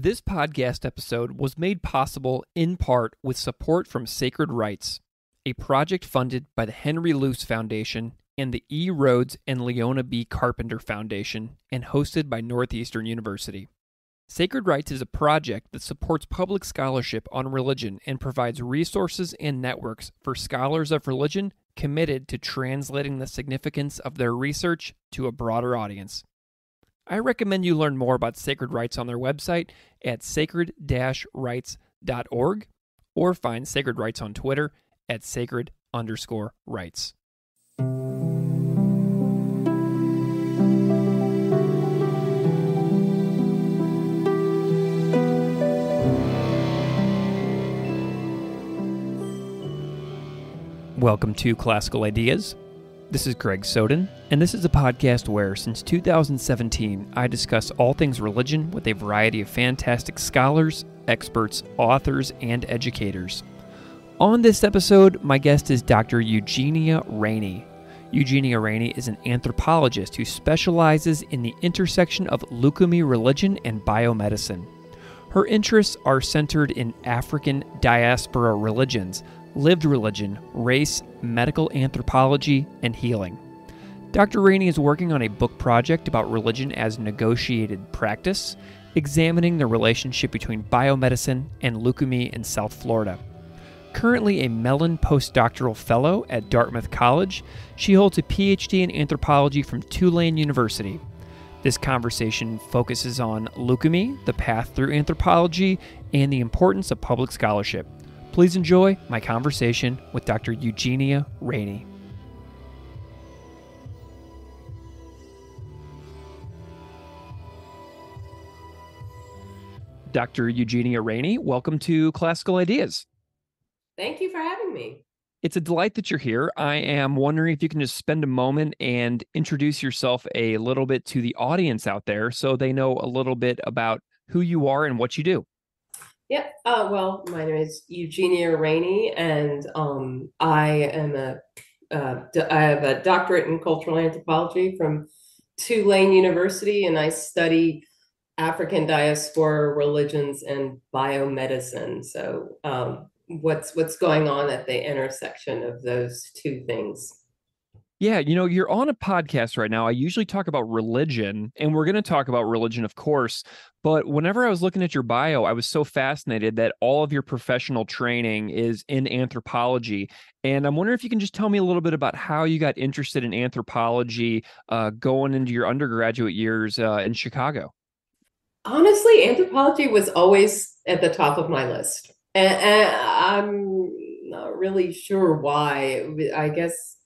This podcast episode was made possible in part with support from Sacred Writes, a project funded by the Henry Luce Foundation and the E. Rhodes and Leona B. Carpenter Foundation and hosted by Northeastern University. Sacred Writes is a project that supports public scholarship on religion and provides resources and networks for scholars of religion committed to translating the significance of their research to a broader audience. I recommend you learn more about Sacred Writes on their website at sacred writes.org or find Sacred Writes on Twitter at sacred underscore writes. Welcome to Classical Ideas. This is Greg Soden, and this is a podcast where, since 2017, I discuss all things religion with a variety of fantastic scholars, experts, authors, and educators. On this episode, my guest is Dr. Eugenia Rainey. Eugenia Rainey is an anthropologist who specializes in the intersection of Lukumi religion and biomedicine. Her interests are centered in African diaspora religions lived religion, race, medical anthropology, and healing. Dr. Rainey is working on a book project about religion as negotiated practice, examining the relationship between biomedicine and Lukumi in South Florida. Currently a Mellon postdoctoral fellow at Dartmouth College, she holds a PhD in anthropology from Tulane University. This conversation focuses on Lukumi, the path through anthropology, and the importance of public scholarship. Please enjoy my conversation with Dr. Eugenia Rainey. Dr. Eugenia Rainey, welcome to Classical Ideas. Thank you for having me. It's a delight that you're here. I am wondering if you can just spend a moment and introduce yourself a little bit to the audience out there so they know a little bit about who you are and what you do. Yeah. Uh, well, my name is Eugenia Rainey, and um, I am a uh, I have a doctorate in cultural anthropology from Tulane University, and I study African diaspora religions and biomedicine. So, um, what's what's going on at the intersection of those two things? Yeah, you know, you're on a podcast right now. I usually talk about religion, and we're going to talk about religion, of course. But whenever I was looking at your bio, I was so fascinated that all of your professional training is in anthropology. And I'm wondering if you can just tell me a little bit about how you got interested in anthropology uh, going into your undergraduate years uh, in Chicago. Honestly, anthropology was always at the top of my list. And, and I'm not really sure why. I guess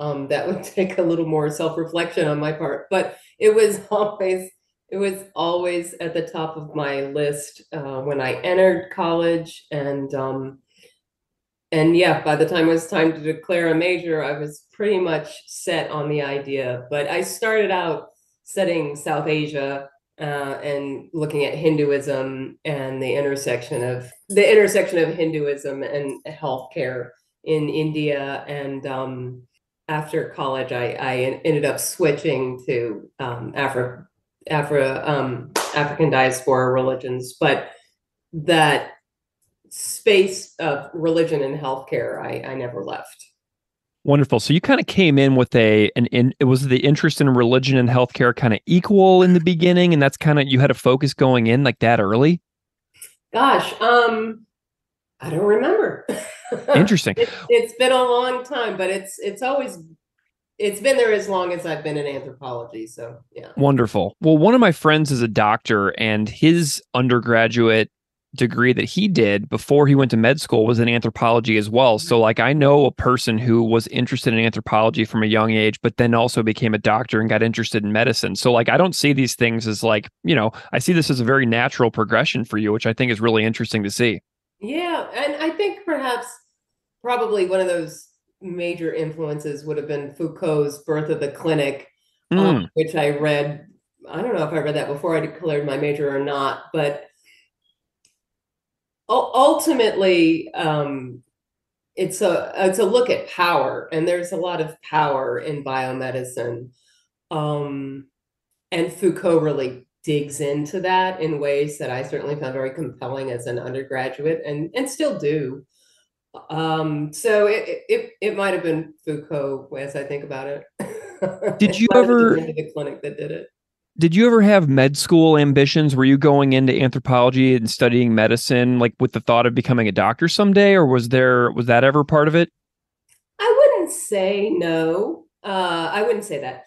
um, that would take a little more self-reflection on my part but it was always it was always at the top of my list uh, when i entered college and um, and yeah by the time it was time to declare a major i was pretty much set on the idea but i started out studying south asia uh, and looking at Hinduism and the intersection of the intersection of Hinduism and healthcare in India and um, after college, I, I ended up switching to um, Afro, Afro, um, African diaspora religions, but that space of religion and healthcare, I, I never left. Wonderful. So you kind of came in with a an in it was the interest in religion and healthcare kind of equal in the beginning, and that's kind of you had a focus going in like that early. Gosh, um, I don't remember. Interesting. it, it's been a long time, but it's it's always it's been there as long as I've been in anthropology. So yeah. Wonderful. Well, one of my friends is a doctor, and his undergraduate degree that he did before he went to med school was in anthropology as well. So mm-hmm. like I know a person who was interested in anthropology from a young age but then also became a doctor and got interested in medicine. So like I don't see these things as like, you know, I see this as a very natural progression for you, which I think is really interesting to see. Yeah, and I think perhaps probably one of those major influences would have been Foucault's Birth of the Clinic, mm. um, which I read. I don't know if I read that before I declared my major or not, but ultimately, um, it's a it's a look at power, and there's a lot of power in biomedicine, um, and Foucault really digs into that in ways that I certainly found very compelling as an undergraduate and and still do. Um, so it it it might have been Foucault as I think about it. Did you ever the clinic that did it? Did you ever have med school ambitions? Were you going into anthropology and studying medicine like with the thought of becoming a doctor someday or was there was that ever part of it? I wouldn't say no. Uh, I wouldn't say that.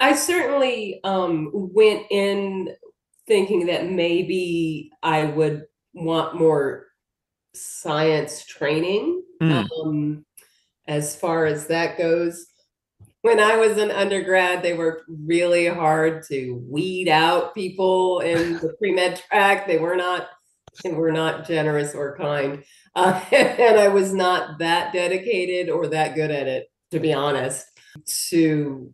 I certainly um, went in thinking that maybe I would want more science training mm. um, as far as that goes. When I was an undergrad, they worked really hard to weed out people in the pre med track. They were not they were not generous or kind, uh, and I was not that dedicated or that good at it, to be honest. To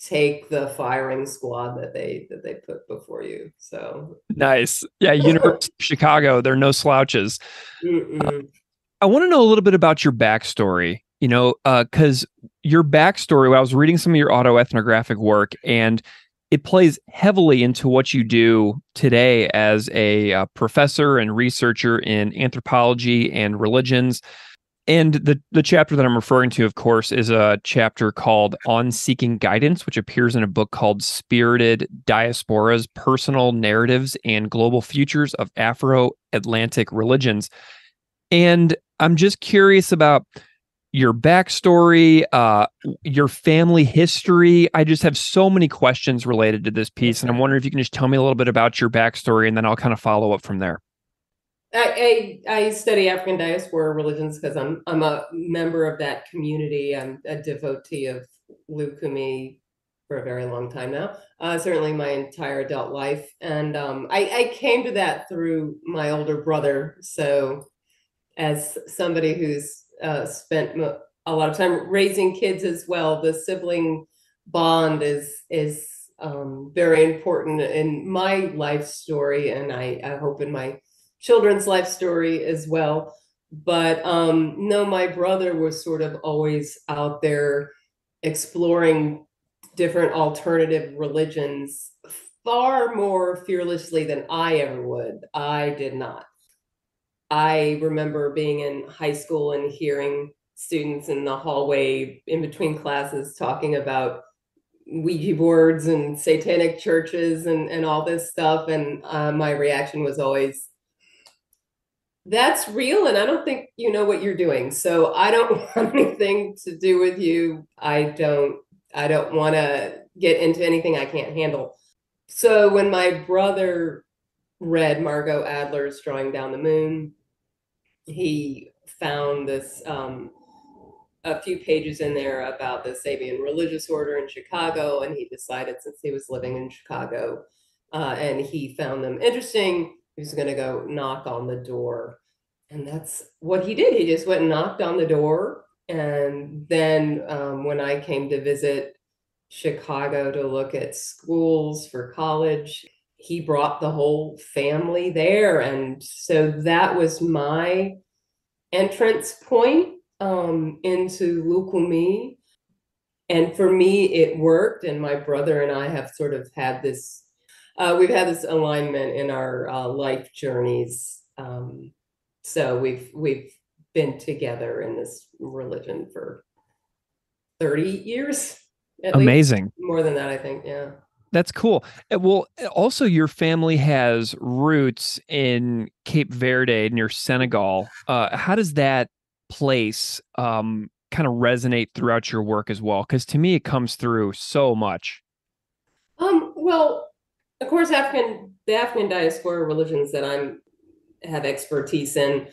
take the firing squad that they that they put before you. So nice. Yeah, University of Chicago, they're no slouches. Uh, I want to know a little bit about your backstory. You know, because uh, your backstory. I was reading some of your autoethnographic work, and it plays heavily into what you do today as a uh, professor and researcher in anthropology and religions. And the the chapter that I'm referring to, of course, is a chapter called On Seeking Guidance, which appears in a book called Spirited Diasporas Personal Narratives and Global Futures of Afro Atlantic Religions. And I'm just curious about your backstory, uh, your family history. I just have so many questions related to this piece. And I'm wondering if you can just tell me a little bit about your backstory and then I'll kind of follow up from there. I, I, I study African diaspora religions because I'm I'm a member of that community. I'm a devotee of Lukumi for a very long time now. Uh, certainly my entire adult life, and um, I, I came to that through my older brother. So, as somebody who's uh, spent a lot of time raising kids as well, the sibling bond is is um, very important in my life story, and I, I hope in my children's life story as well. But um, no, my brother was sort of always out there exploring different alternative religions far more fearlessly than I ever would. I did not. I remember being in high school and hearing students in the hallway in between classes talking about Ouija boards and satanic churches and, and all this stuff. And uh, my reaction was always, that's real and i don't think you know what you're doing so i don't want anything to do with you. I don't i don't want to get into anything i can't handle. So when my brother read margot adler's drawing down the moon he found this um, a few pages in there about the Sabian religious order in Chicago, and he decided since he was living in Chicago uh, and he found them interesting, he was going to go knock on the door. And that's what he did. He just went and knocked on the door. And then um, when I came to visit Chicago to look at schools for college, he brought the whole family there. And so that was my entrance point um, into Lukumi. And for me, it worked. And my brother and I have sort of had this uh, we've had this alignment in our uh, life journeys. Um, so we've we've been together in this religion for 30 years. Amazing. Least. More than that, I think. Yeah. That's cool. Uh, well, uh, also your family has roots in Cape Verde near Senegal. Uh, how does that place um, kind of resonate throughout your work as well? Because to me, it comes through so much. Um, well, of course, African the African diaspora religions that I'm have expertise in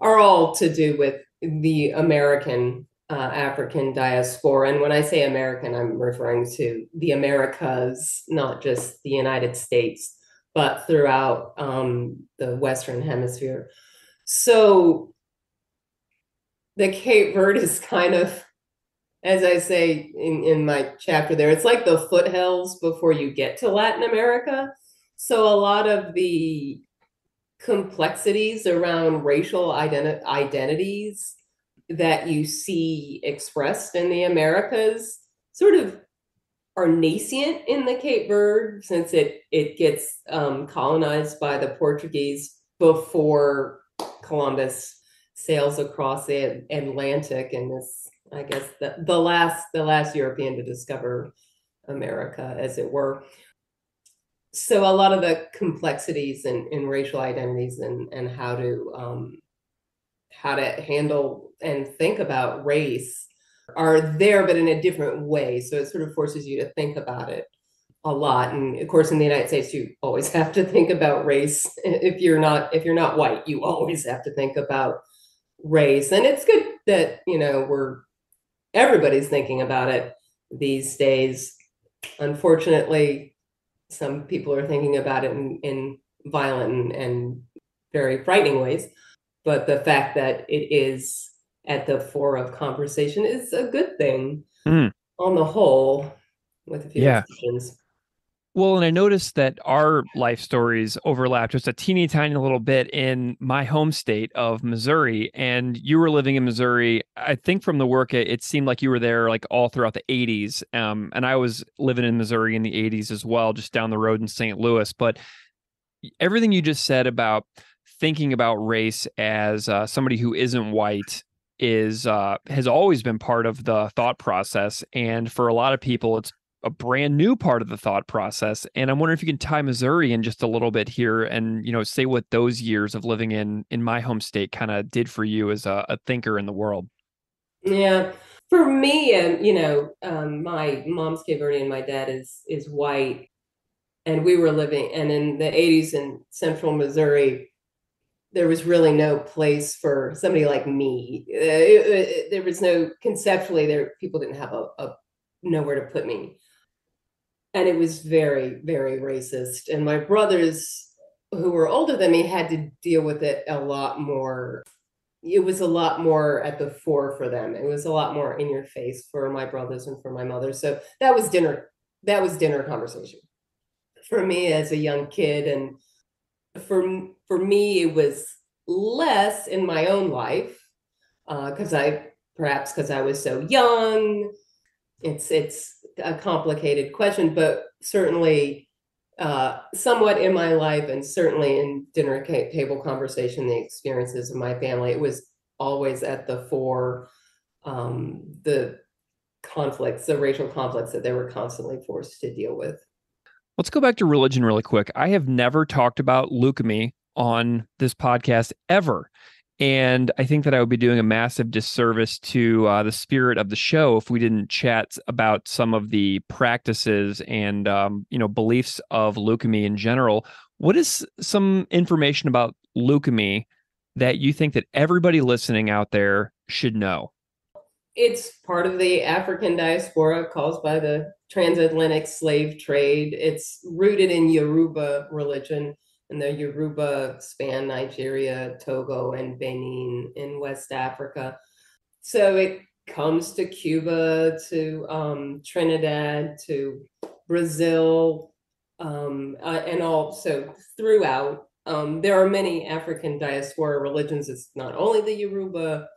are all to do with the American uh, African diaspora. And when I say American, I'm referring to the Americas, not just the United States, but throughout um, the Western Hemisphere. So the Cape Verde is kind of as I say in, in my chapter there, it's like the foothills before you get to Latin America. So a lot of the complexities around racial identi- identities that you see expressed in the Americas sort of are nascent in the Cape Verde since it it gets um, colonized by the Portuguese before Columbus sails across the Atlantic and is I guess the, the last the last European to discover America, as it were. So a lot of the complexities in, in racial identities and, and how to um, how to handle and think about race are there, but in a different way. So it sort of forces you to think about it a lot. And of course, in the United States, you always have to think about race. If you're not if you're not white, you always have to think about race. And it's good that you know we're everybody's thinking about it these days. Unfortunately, some people are thinking about it in, in violent and, and very frightening ways. But the fact that it is at the fore of conversation is a good thing mm. on the whole, with a few yeah. exceptions. Well, and I noticed that our life stories overlap just a teeny tiny little bit in my home state of Missouri. And you were living in Missouri. I think from the work, it, seemed like you were there like all throughout the 80s. Um, and I was living in Missouri in the 80s as well, just down the road in St. Louis. But everything you just said about thinking about race as uh, somebody who isn't white is uh, has always been part of the thought process and for a lot of people it's a brand new part of the thought process and i'm wondering if you can tie missouri in just a little bit here and you know say what those years of living in in my home state kind of did for you as a, a, thinker in the world yeah for me and you know um, my mom's cape verdean my dad is is white and we were living and in the 80s in central missouri there was really no place for somebody like me. Uh, it, it, there was no conceptually there people didn't have a, a nowhere to put me and it was very very racist. And my brothers who were older than me had to deal with it a lot more. It was a lot more at the fore for them. It was a lot more in your face for my brothers and for my mother. So that was dinner that was dinner conversation. For me as a young kid and for for me it was less in my own life because uh, i perhaps because i was so young. It's it's a complicated question, but certainly uh, somewhat in my life and certainly in dinner table conversation, the experiences of my family, it was always at the fore. Um, the conflicts, the racial conflicts that they were constantly forced to deal with. Let's go back to religion really quick. I have never talked about Lukumi on this podcast ever. And I think that I would be doing a massive disservice to uh, the spirit of the show if we didn't chat about some of the practices and um, you know beliefs of Lukumi in general. What is some information about Lukumi that you think that everybody listening out there should know? It's part of the African diaspora caused by the transatlantic slave trade. It's rooted in Yoruba religion and the Yoruba span Nigeria, Togo, and Benin in West Africa. So it comes to Cuba, to um, Trinidad, to Brazil, um, uh, and also throughout. Um, there are many African diaspora religions. It's not only the Yoruba,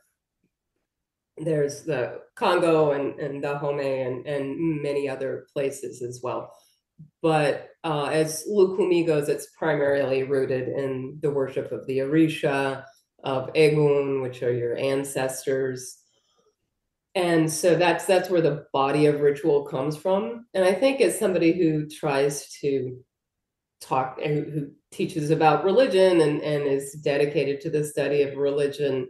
there's the Congo and, and Dahomey and, and many other places as well but uh, as Lukumi goes, it's primarily rooted in the worship of the Orisha, of Egun, which are your ancestors. And so that's that's where the body of ritual comes from. And I think as somebody who tries to talk who, who teaches about religion and, and is dedicated to the study of religion,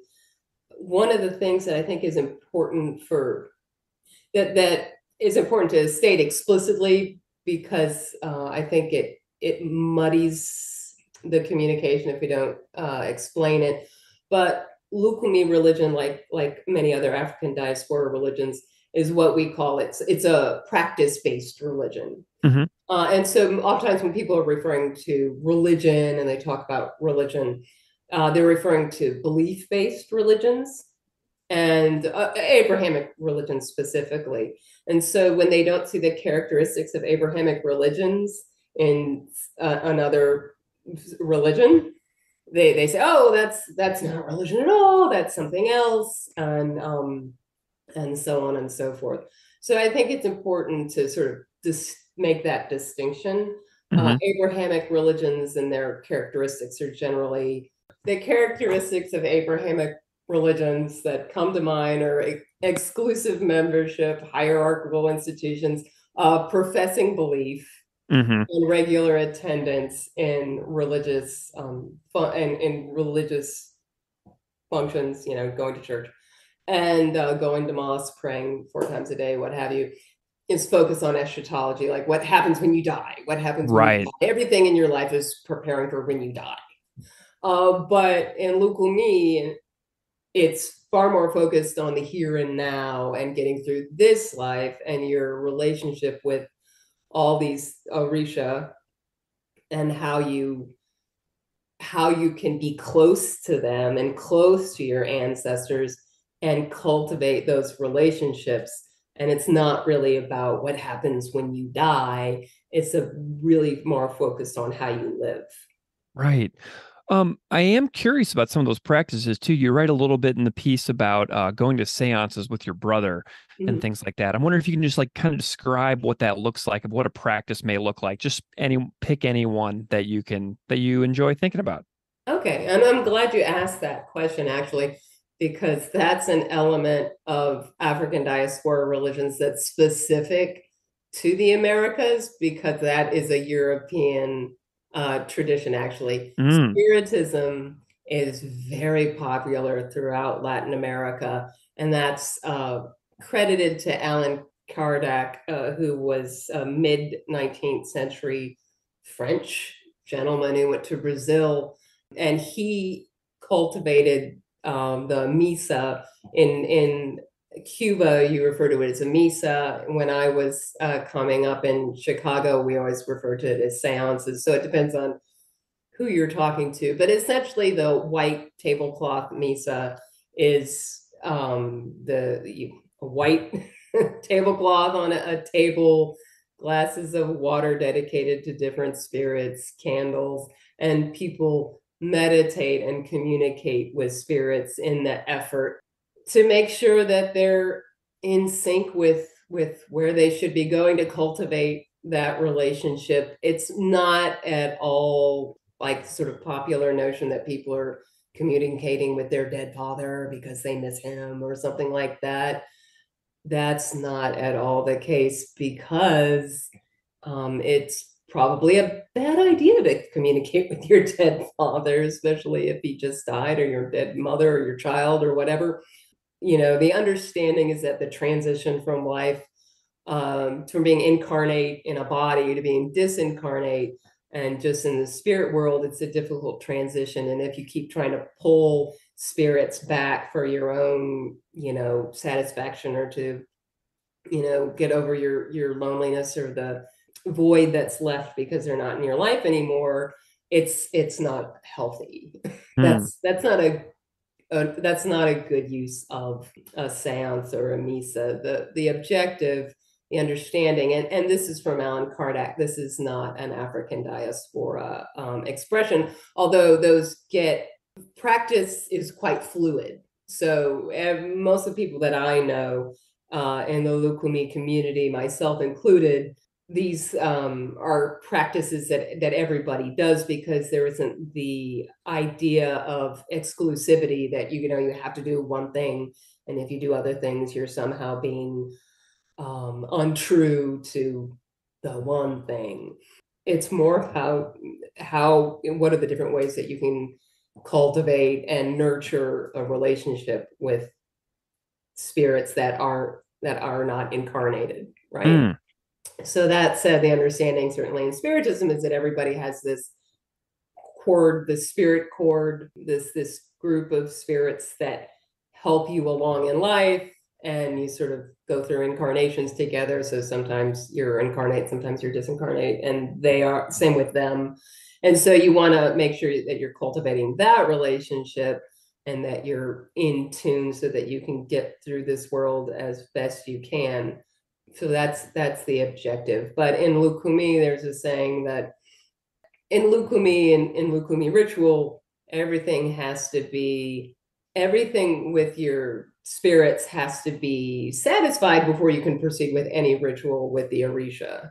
one of the things that I think is important for that that is important to state explicitly because uh, I think it it muddies the communication if we don't uh, explain it. But Lukumi religion, like like many other African diaspora religions, is what we call it. It's a practice based religion. Mm-hmm. Uh, and so oftentimes when people are referring to religion and they talk about religion, uh, they're referring to belief based religions and uh, Abrahamic religion specifically. And so when they don't see the characteristics of Abrahamic religions in uh, another religion, they they say, "Oh, that's that's not religion at all. That's something else," and um, and so on and so forth. So I think it's important to sort of dis- make that distinction. Uh, Mhm. Abrahamic religions and their characteristics are generally the characteristics of Abrahamic religions that come to mind are ex- exclusive membership, hierarchical institutions, uh, professing belief, Mhm. and regular attendance in religious um fun and in religious functions, you know, going to church and uh, going to mosque, praying four times a day, what have you, is focused on eschatology, like what happens when you die, what happens when Right. Everything in your life is preparing for when you die. Uh, but in Lukumi, it's far more focused on the here and now and getting through this life and your relationship with all these uh, Orisha and how you how you can be close to them and close to your ancestors and cultivate those relationships. And it's not really about what happens when you die. It's a really more focused on how you live. Right. Um, I am curious about some of those practices too. You write a little bit in the piece about uh, going to seances with your brother Mhm. and things like that. I'm wondering if you can just like kind of describe what that looks like, of what a practice may look like. Just any pick any one that you can that you enjoy thinking about. Okay, and I'm glad you asked that question actually, because that's an element of African diaspora religions that's specific to the Americas, because that is a European uh, tradition actually. Mm. Spiritism is very popular throughout Latin America, and that's uh, credited to Allan Kardec, uh, who was a mid 19th century French gentleman who went to Brazil and he cultivated um, the misa in in Cuba. You refer to it as a misa. When I was uh, coming up in Chicago, we always refer to it as seances. So it depends on who you're talking to, but essentially the white tablecloth misa is um, the you, white tablecloth on a, a table, glasses of water dedicated to different spirits, candles, and people meditate and communicate with spirits in the effort to make sure that they're in sync with with where they should be going to cultivate that relationship it's not at all like sort of popular notion that people are communicating with their dead father because they miss him or something like that that's not at all the case because um, it's probably a bad idea to communicate with your dead father, especially if he just died, or your dead mother, or your child, or whatever. You know, the understanding is that the transition from life um, from being incarnate in a body to being disincarnate and just in the spirit world, it's a difficult transition. And if you keep trying to pull spirits back for your own, you know, satisfaction or to, you know, get over your your loneliness or the void that's left because they're not in your life anymore it's it's not healthy Hmm. that's that's not a, a that's not a good use of a seance or a misa. The the objective the understanding and and this is from allan kardec this is not an african diaspora um, expression although those get practice is quite fluid. So most of the people that i know uh, in the lukumi community myself included these um, are practices that that everybody does because there isn't the idea of exclusivity that you, you know you have to do one thing and if you do other things you're somehow being um, untrue to the one thing it's more about how what are the different ways that you can cultivate and nurture a relationship with spirits that are that are not incarnated right Mm. So that said, the understanding certainly in spiritism is that everybody has this chord, the spirit chord, this this group of spirits that help you along in life, and you sort of go through incarnations together. So sometimes you're incarnate, sometimes you're disincarnate, and they are same with them. And so you want to make sure that you're cultivating that relationship and that you're in tune so that you can get through this world as best you can so that's that's the objective but in lukumi there's a saying that in lukumi in, in lukumi ritual everything has to be everything with your spirits has to be satisfied before you can proceed with any ritual with the Orisha,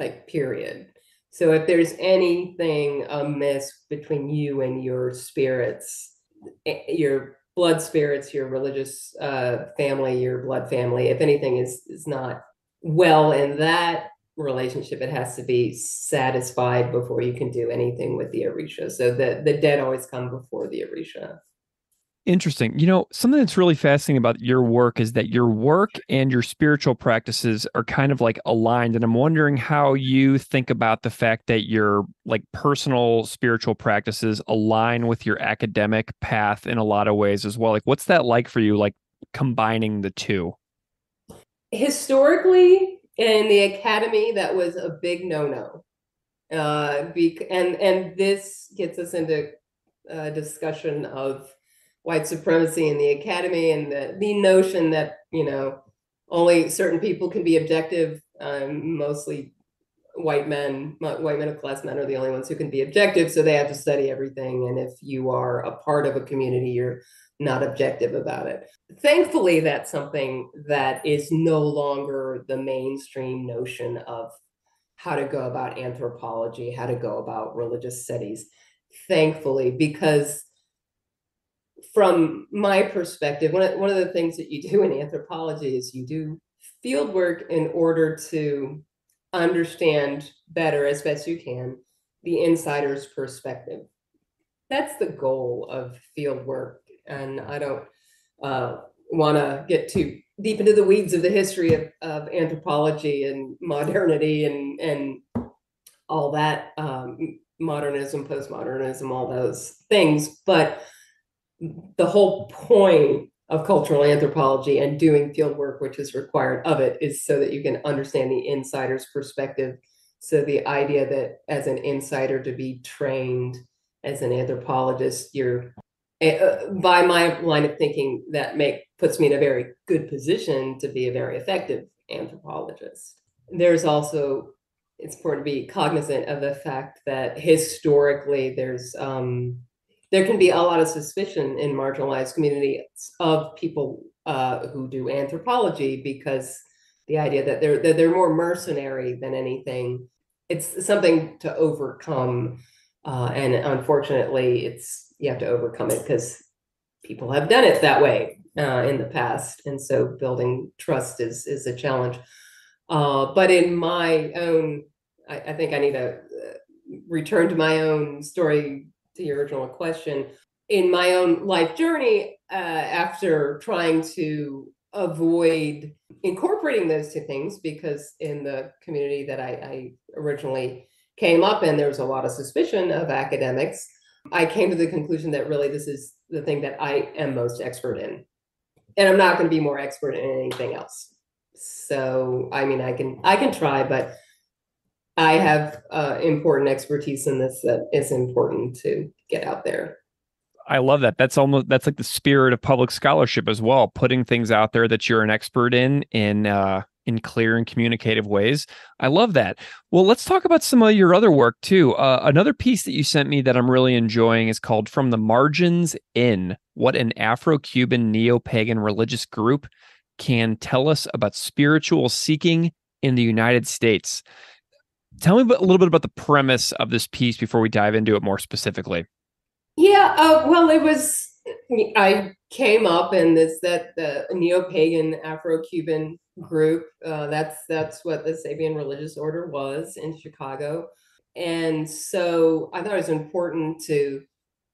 like period. So if there's anything amiss between you and your spirits, eh, your blood spirits, your religious uh, family, your blood family, if anything is is not well in that relationship, it has to be satisfied before you can do anything with the Orisha. So the the dead always come before the Orisha. Interesting. You know, something that's really fascinating about your work is that your work and your spiritual practices are kind of like aligned. And I'm wondering how you think about the fact that your like personal spiritual practices align with your academic path in a lot of ways as well. Like, what's that like for you, like combining the two? Historically, in the academy, that was a big no no. Uh, and, and this gets us into a discussion of white supremacy in the academy and the, the notion that you know only certain people can be objective um, mostly white men white middle class men are the only ones who can be objective so they have to study everything and if you are a part of a community you're not objective about it. Thankfully that's something that is no longer the mainstream notion of how to go about anthropology how to go about religious studies thankfully because from my perspective, one of, one of the things that you do in anthropology is you do field work in order to understand better, as best you can, the insider's perspective. That's the goal of field work. And I don't uh, want to get too deep into the weeds of the history of, of anthropology and modernity and, and all that um, modernism, postmodernism, all those things. But the whole point of cultural anthropology and doing field work, which is required of it, is so that you can understand the insider's perspective. So the idea that as an insider to be trained as an anthropologist, you're uh, by my line of thinking that make puts me in a very good position to be a very effective anthropologist. There's also it's important to be cognizant of the fact that historically there's um, there can be a lot of suspicion in marginalized communities of people uh, who do anthropology because the idea that they're that they're more mercenary than anything. It's something to overcome, uh, and unfortunately, it's you have to overcome it because people have done it that way uh, in the past, and so building trust is is a challenge. Uh, but in my own, I, I think I need to uh, return to my own story to your original question, in my own life journey, uh, after trying to avoid incorporating those two things, because in the community that I, I originally came up in, there was a lot of suspicion of academics. I came to the conclusion that really this is the thing that I am most expert in. And I'm not going to be more expert in anything else. So, I mean, I can I can try, but I have uh, important expertise in this that is important to get out there. I love that. That's almost that's like the spirit of public scholarship as well, putting things out there that you're an expert in in uh, in clear and communicative ways. I love that. Well, let's talk about some of your other work too. Uh, another piece that you sent me that I'm really enjoying is called "From the Margins In: What an Afro-Cuban Neo-Pagan Religious Group Can Tell Us About Spiritual Seeking in the United States." Tell me a little bit about the premise of this piece before we dive into it more specifically. Yeah, uh, well, it was I came up in this that the neo-pagan Afro-Cuban group. Uh, that's that's what the Sabian religious order was in Chicago, and so I thought it was important to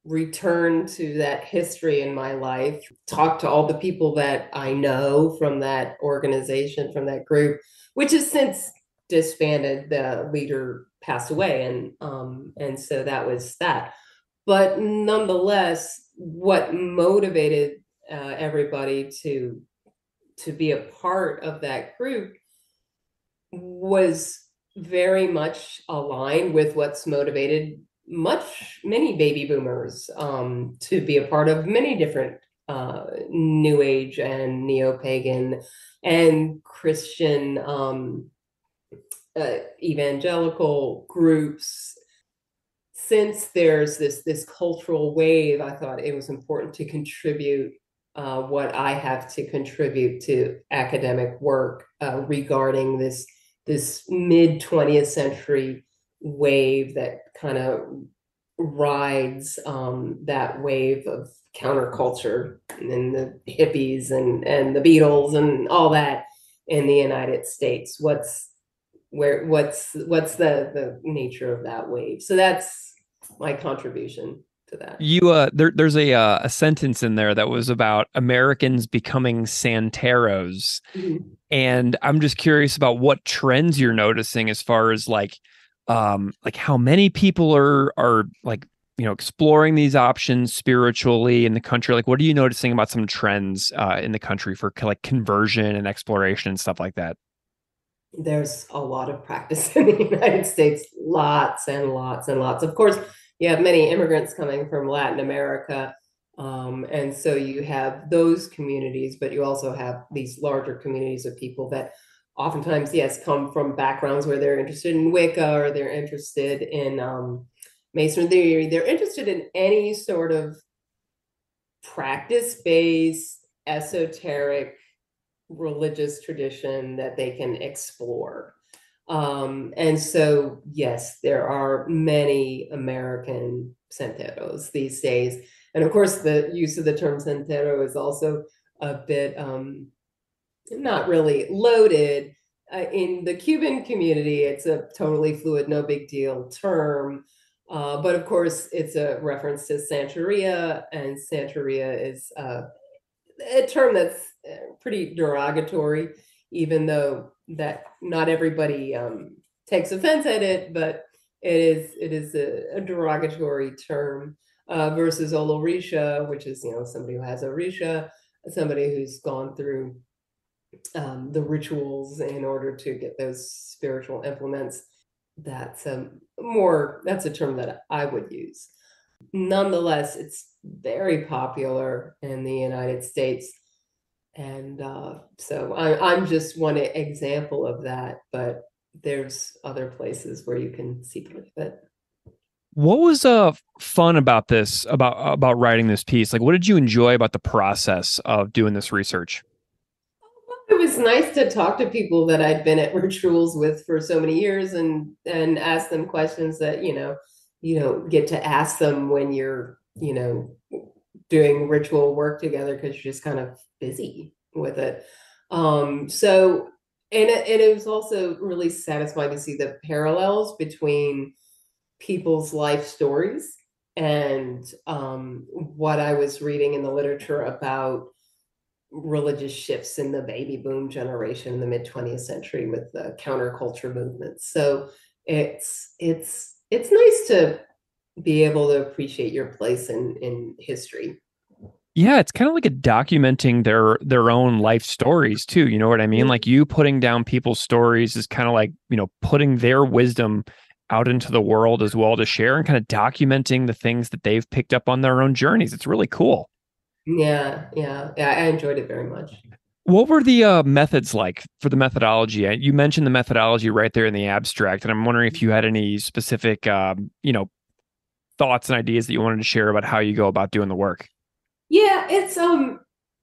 return to that history in my life, talk to all the people that I know from that organization, from that group, which has since disbanded, the leader passed away, and um, and so that was that. But nonetheless, what motivated uh, everybody to to be a part of that group was very much aligned with what's motivated much many baby boomers um, to be a part of many different uh, new age and neo-pagan and christian um, uh, evangelical groups. since there's this this cultural wave, I thought it was important to contribute uh, what I have to contribute to academic work uh, regarding this this mid 20th century wave that kind of rides um, that wave of counterculture and the hippies and and the Beatles and all that in the United States. What's where what's what's the the nature of that wave? So that's my contribution to that. You uh there there's a uh, a sentence in there that was about Americans becoming Santeros. Mm-hmm. And I'm just curious about what trends you're noticing as far as like um like how many people are are like you know exploring these options spiritually in the country like what are you noticing about some trends uh, in the country for like conversion and exploration and stuff like that there's a lot of practice in the united states. Lots and lots and lots. Of course you have many immigrants coming from latin america um, and so you have those communities but you also have these larger communities of people that oftentimes yes come from backgrounds where they're interested in wicca or they're interested in um, masonry. They're interested in any sort of practice-based esoteric religious tradition that they can explore. Um, and so yes there are many american santeros these days. And of course the use of the term santero is also a bit um, not really loaded. Uh, in the cuban community it's a totally fluid no big deal term. Uh, but of course, it's a reference to Santeria, and Santeria is uh, a term that's uh, pretty derogatory, even though that not everybody um, takes offense at it, but it is it is a, a derogatory term uh, versus Olorisha, which is you know somebody who has Orisha, somebody who's gone through um, the rituals in order to get those spiritual implements that's a more that's a term that I would use. Nonetheless, it's very popular in the United States, and uh, so I, I'm just one example of that. But there's other places where you can see part of it. What was uh fun about this about about writing this piece? Like, what did you enjoy about the process of doing this research? it was nice to talk to people that I'd been at rituals with for so many years and and ask them questions that you know you don't get to ask them when you're you know doing ritual work together because you're just kind of busy with it um so and it, and it was also really satisfying to see the parallels between people's life stories and um what I was reading in the literature about religious shifts in the baby boom generation in the mid 20th century with the counterculture movements. So it's it's it's nice to be able to appreciate your place in in history. Yeah, it's kind of like a documenting their their own life stories too. You know what I mean? Like you putting down people's stories is kind of like, you know, putting their wisdom out into the world as well to share and kind of documenting the things that they've picked up on their own journeys. It's really cool. Yeah, yeah, yeah. I enjoyed it very much. What were the uh, methods like for the methodology? You mentioned the methodology right there in the abstract, and I'm wondering if you had any specific, um, you know, thoughts and ideas that you wanted to share about how you go about doing the work. Yeah, it's um,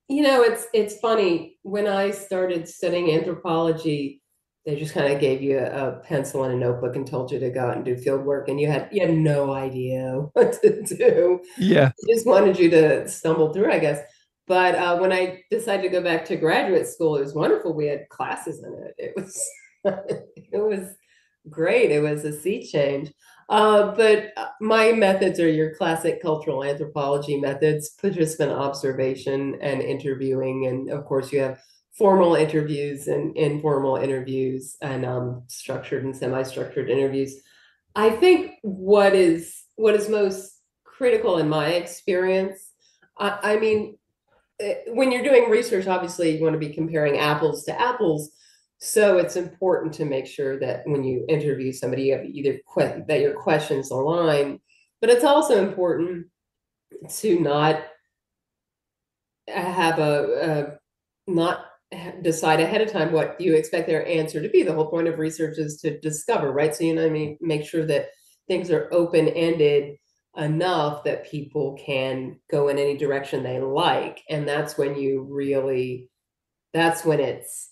you know, it's it's funny when I started studying anthropology they just kind of gave you a, pencil and a notebook and told you to go out and do field work and you had you had no idea what to do yeah they just wanted you to stumble through i guess but uh, when i decided to go back to graduate school it was wonderful. We had classes in it. It was it was great. It was a sea change. Uh, but uh, my methods are your classic cultural anthropology methods participant observation and interviewing. And of course you have formal interviews and informal interviews and um, structured and semi-structured interviews. I think what is what is most critical in my experience, I, mean, Uh, when you're doing research, obviously you want to be comparing apples to apples. So it's important to make sure that when you interview somebody, you have either que- that your questions align, but it's also important to not have a, a not decide ahead of time what you expect their answer to be. The whole point of research is to discover, right? So you know, I mean, make sure that things are open ended enough that people can go in any direction they like. And that's when you really that's when it's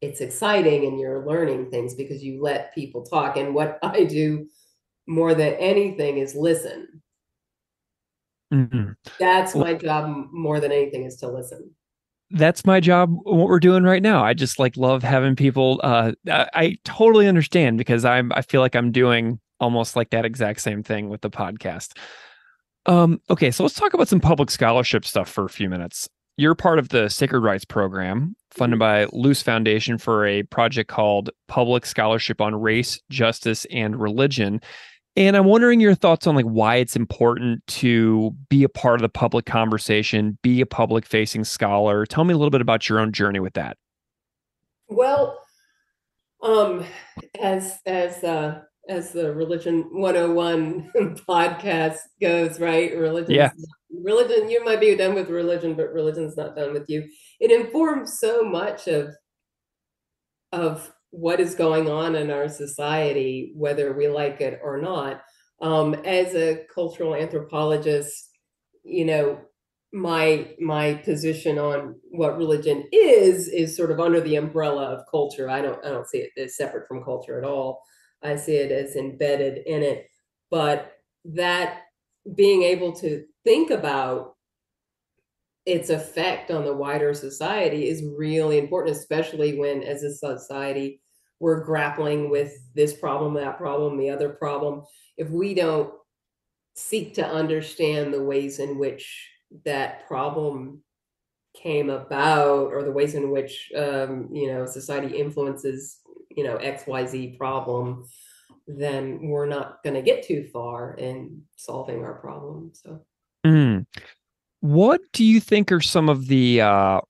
it's exciting and you're learning things because you let people talk. And what i do more than anything is listen. Mhm. that's my job more than anything is to listen. That's my job what we're doing right now. I just like love having people uh I, I totally understand because i'm i feel like i'm doing almost like that exact same thing with the podcast um okay so let's talk about some public scholarship stuff for a few minutes you're part of the sacred writes program funded by luce foundation for a project called public scholarship on race justice and religion and I'm wondering your thoughts on like why it's important to be a part of the public conversation, be a public facing scholar. Tell me a little bit about your own journey with that. Well, um, as as uh, as the Religion 101 podcast goes, right? Religion, Yeah. religion. You might be done with religion, but religion's not done with you. It informs so much of of what is going on in our society, whether we like it or not. Um, as a cultural anthropologist, you know, my my position on what religion is is sort of under the umbrella of culture. I don't I don't see it as separate from culture at all. I see it as embedded in it. But that being able to think about its effect on the wider society is really important, especially when, as a society, we're grappling with this problem, that problem, the other problem. If we don't seek to understand the ways in which that problem came about or the ways in which um, you know society influences you know xyz problem then we're not going to get too far in solving our problem so Mm. What do you think are some of the uh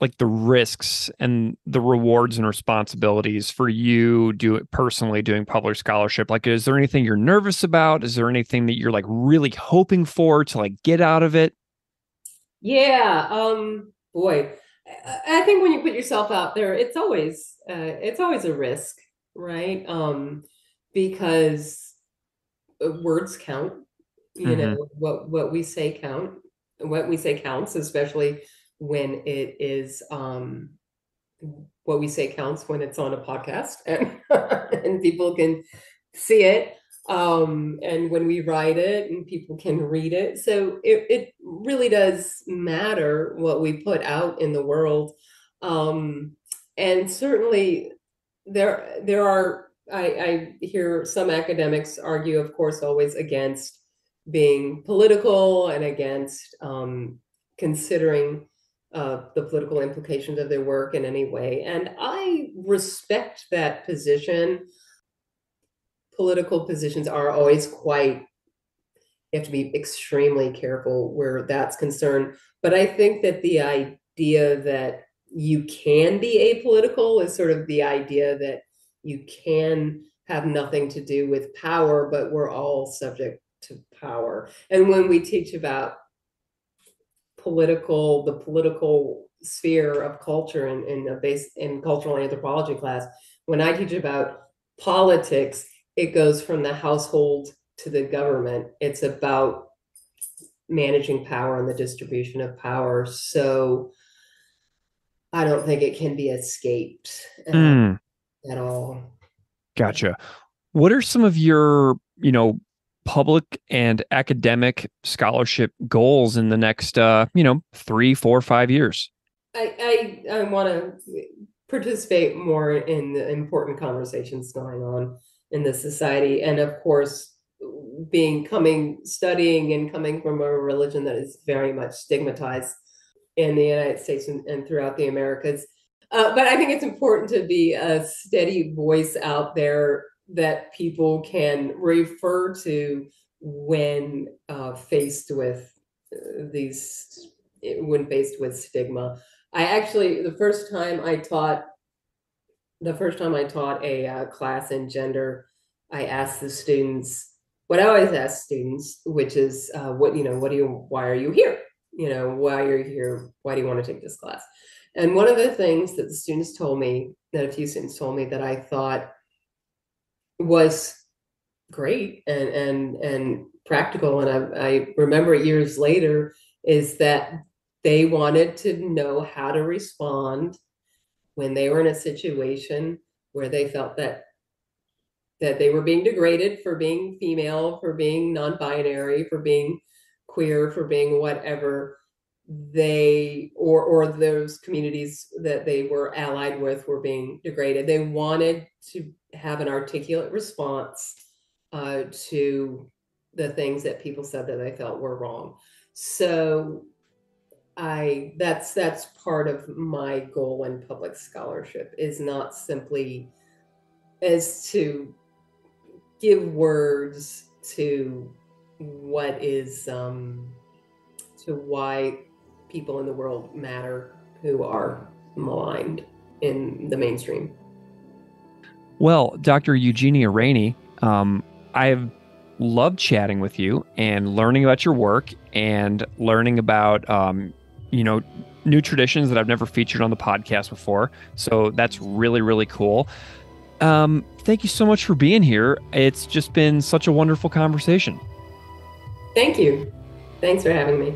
like the risks and the rewards and responsibilities for you do it personally doing public scholarship? Like is there anything you're nervous about? Is there anything that you're like really hoping for to like get out of it? yeah um boy I, think when you put yourself out there it's always uh, it's always a risk right um because uh, words count you Mhm. know what what we say count what we say counts especially when it is um what we say counts when it's on a podcast and and people can see it um and when we write it and people can read it so it, it really does matter what we put out in the world um and certainly there there are I, I hear some academics argue of course always against being political and against um, considering uh, the political implications of their work in any way. And I respect that position. Political positions are always quite, you have to be extremely careful where that's concerned. But I think that the idea that you can be apolitical is sort of the idea that you can have nothing to do with power, but we're all subject to power. And when we teach about political, the political sphere of culture in, in a base in cultural anthropology class, when I teach about politics, it goes from the household to the government. It's about managing power and the distribution of power. So I don't think it can be escaped uh, Mm. at all. Gotcha. What are some of your, you know, public and academic scholarship goals in the next, uh, you know, three, four, five years? I I, I want to participate more in the important conversations going on in the society, and of course, being coming studying and coming from a religion that is very much stigmatized in the United States and, and throughout the Americas. Uh, but I think it's important to be a steady voice out there that people can refer to when uh, faced with uh, these when faced with stigma. I actually the first time I taught the first time I taught a uh, class in gender, I ask the students what I always ask students, which is uh, what you know, what do you, why are you here? You know, why are you here? Why do you want to take this class? And one of the things that the students told me, that a few students told me that I thought was great and and and practical. And I, I remember years later is that they wanted to know how to respond when they were in a situation where they felt that that they were being degraded for being female, for being non-binary, for being queer, for being whatever they or or those communities that they were allied with were being degraded. They wanted to have an articulate response uh, to the things that people said that they felt were wrong. So I that's that's part of my goal in public scholarship is not simply as to give words to what is um, to why people in the world matter who are maligned in the mainstream. Well, Dr. Eugenia Rainey, um, I've loved chatting with you and learning about your work and learning about, um, you know, new traditions that I've never featured on the podcast before. So that's really, really cool. Um, thank you so much for being here. It's just been such a wonderful conversation. Thank you. Thanks for having me.